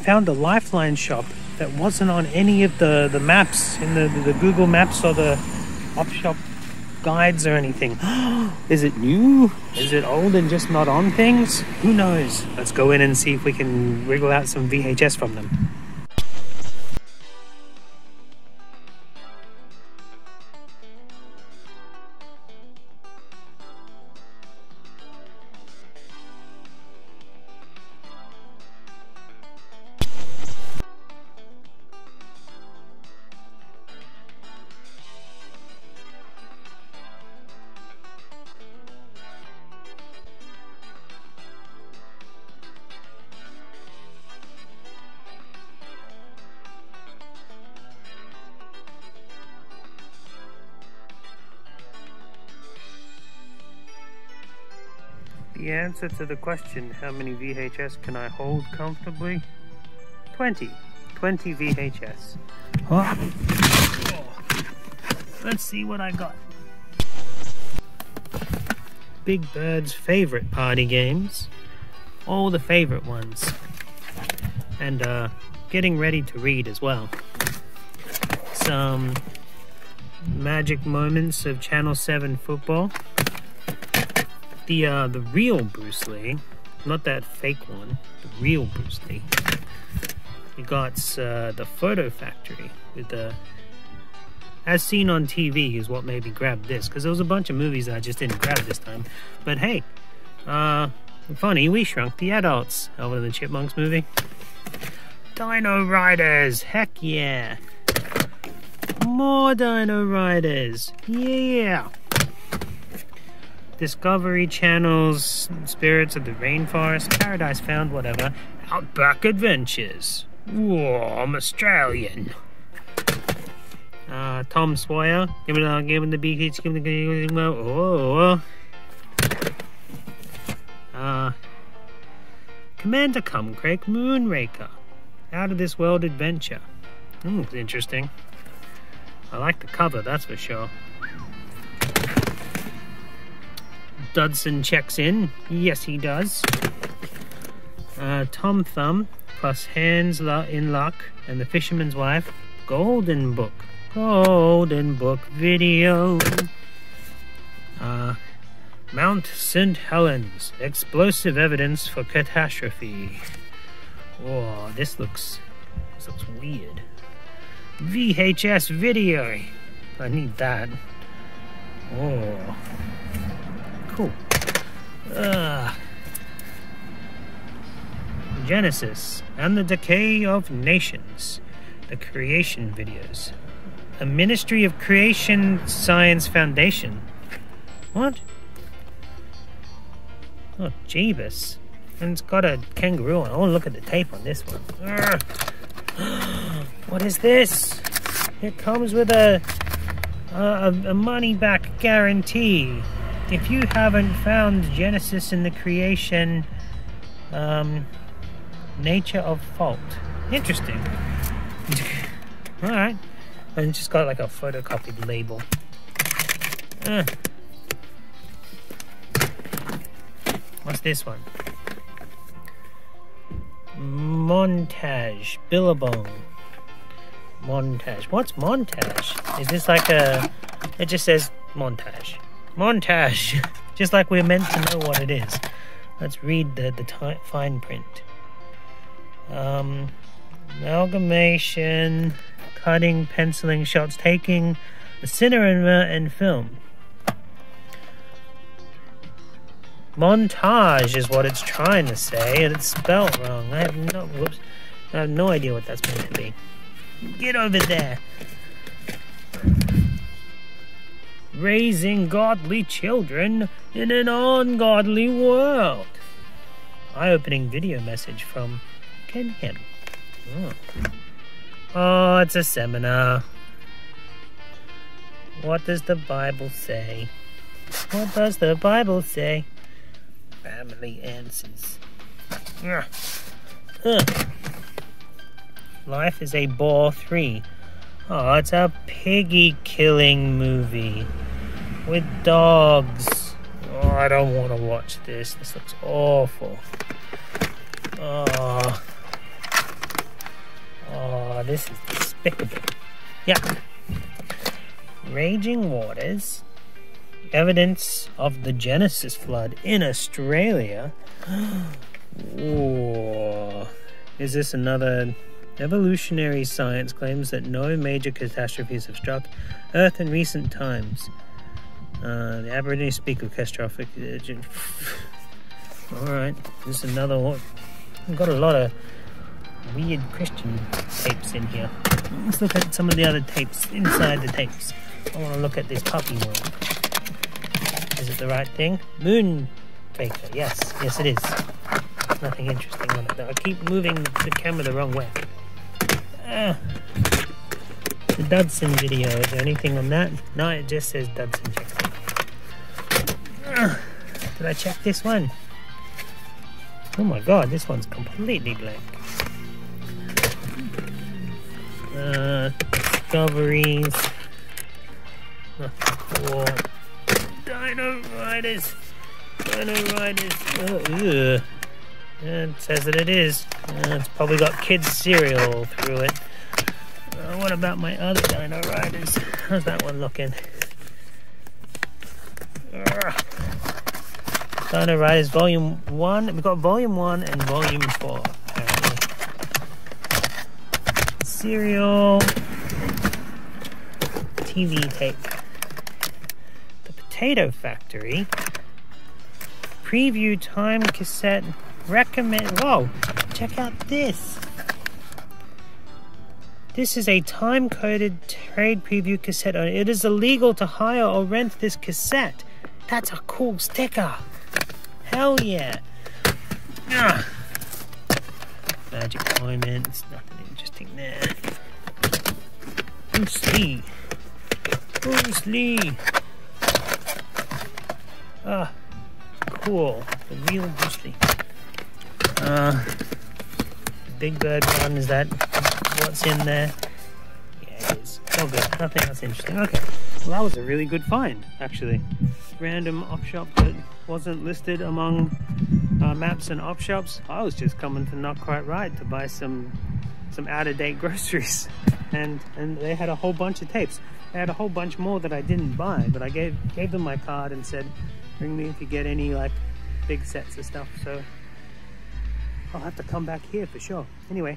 found a Lifeline shop that wasn't on any of the, the maps in the, the Google Maps or the op shop guides or anything. Is it new? Is it old and just not on things? Who knows? Let's go in and see if we can wriggle out some VHS from them. The answer to the question, how many VHS can I hold comfortably? 20. 20 VHS. Oh. Let's see what I got. Big Bird's favorite party games. All the favorite ones. And uh, getting ready to read as well. Some magic moments of Channel 7 football the uh, the real Bruce Lee, not that fake one, the real Bruce Lee. We got uh, the Potato Factory with the as seen on TV is what made me grab this because there was a bunch of movies I just didn't grab this time. But hey, uh, funny we shrunk the adults over the Chipmunks movie. Dino Riders, heck yeah! More Dino Riders, yeah! Discovery Channel's Spirits of the Rainforest, Paradise Found, whatever. Outback Adventures. Whoa, I'm Australian. Uh, Tom Sawyer. Give it the give it the beach. Give it the oh. Uh, Commander Cumcrake Moonraker. Out of this world adventure. Hmm, interesting. I like the cover, that's for sure. Dudson checks in. Yes, he does. Uh, Tom Thumb plus Hans in Luck and The Fisherman's Wife. Golden Book. Golden Book video. Uh, Mount St. Helens. Explosive evidence for catastrophe. Oh, this looks this looks weird. VHS video. I need that. Oh cool. Uh, Genesis and the Decay of Nations. The Creation Videos. A Ministry of Creation Science Foundation. What? Oh, Jeebus. And it's got a kangaroo on. Oh, look at the tape on this one. what is this? It comes with a a, a money back guarantee if you haven't found Genesis in the creation um, nature of fault, interesting. All right, and just got like a photocopied label. Uh. What's this one? Montage, Billabong. Montage. What's montage? Is this like a? It just says montage. Montage! Just like we're meant to know what it is. Let's read the, the fine print. Um, amalgamation, cutting, penciling, shots, taking, the cinema and film. Montage is what it's trying to say, and it's spelled wrong. I have no whoops. I have no idea what that's meant to be. Get over there raising godly children in an ungodly world. Eye opening video message from Ken Ham. Oh. Hmm. oh, it's a seminar. What does the Bible say? What does the Bible say? Family answers. Ugh. Ugh. Life is a ball three. Oh, it's a piggy killing movie with dogs. Oh, I don't want to watch this. This looks awful. Oh. this is despicable. Yeah. Raging waters. Evidence of the Genesis flood in Australia. Whoa. Is this another evolutionary science claims that no major catastrophes have struck Earth in recent times? Uh, the Aborigines speak of catastrophic. All right, this is another one. I've got a lot of weird Christian tapes in here. Let's look at some of the other tapes inside the tapes. I want to look at this puppy one. Is it the right thing? Moon Baker. Yes, yes it is. Nothing interesting on it though. I keep moving the camera the wrong way. Ah. The Dudson video. Is there anything on that? No, it just says Dudson Did I check this one? Oh my god, this one's completely blank. Uh, discoveries. Cool. Dino Riders. Dino Riders. Uh, it says that it is. Uh, it's probably got kids cereal through it. Uh, what about my other Dino Riders? How's that one looking? Dino Riders Volume 1. We've got Volume 1 and Volume 4. Cereal. TV tape. The Potato Factory. Preview time cassette. Recommend. Whoa! Check out this. This is a time coded trade preview cassette. It is illegal to hire or rent this cassette. That's a cool sticker. Hell yeah. Ugh. Magic moments, nothing interesting there. Bruce Lee. Bruce Lee. Ah, cool. The real Bruce Lee. Uh, Big Bird one, is that what's in there? Yeah, it is. Oh good, nothing else interesting. Okay, well that was a really good find, actually. Random op shop that wasn't listed among uh, maps and op shops. I was just coming to Not Quite Right to buy some some out-of-date groceries and and they had a whole bunch of tapes. They had a whole bunch more that I didn't buy, but I gave gave them my card and said, "Bring me if you get any like big sets of stuff." So I'll have to come back here for sure. Anyway.